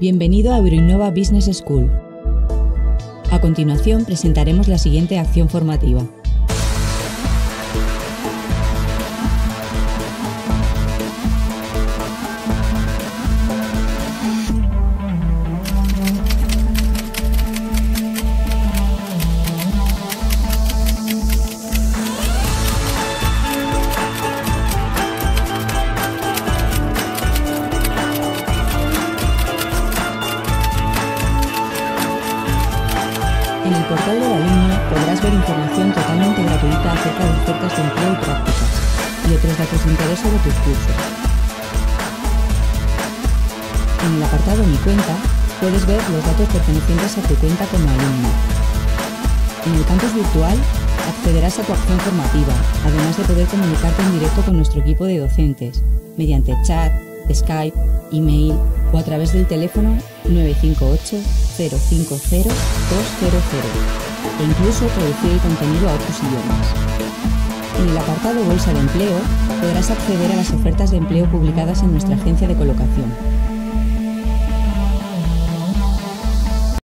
Bienvenido a Euroinnova Business School. A continuación presentaremos la siguiente acción formativa. En el portal del alumno podrás ver información totalmente gratuita acerca de ofertas de empleo y prácticas y otros datos de interés sobre tus cursos. En el apartado Mi cuenta puedes ver los datos pertenecientes a tu cuenta como alumno. En el campus virtual accederás a tu acción formativa, además de poder comunicarte en directo con nuestro equipo de docentes, mediante chat, Skype, email o a través del teléfono 958 050 200 e incluso traducir contenido a otros idiomas. En el apartado Bolsa de Empleo podrás acceder a las ofertas de empleo publicadas en nuestra agencia de colocación